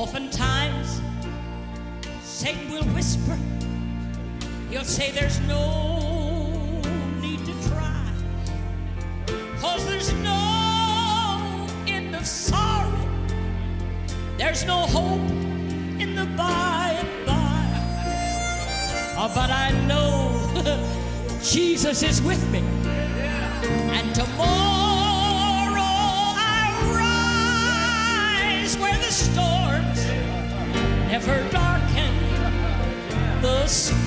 Oftentimes, Satan will whisper. He'll say, There's no need to try. Cause there's no end of sorrow. There's no hope in the by and by. Oh, but I know Jesus is with me. And tomorrow never darken the sky.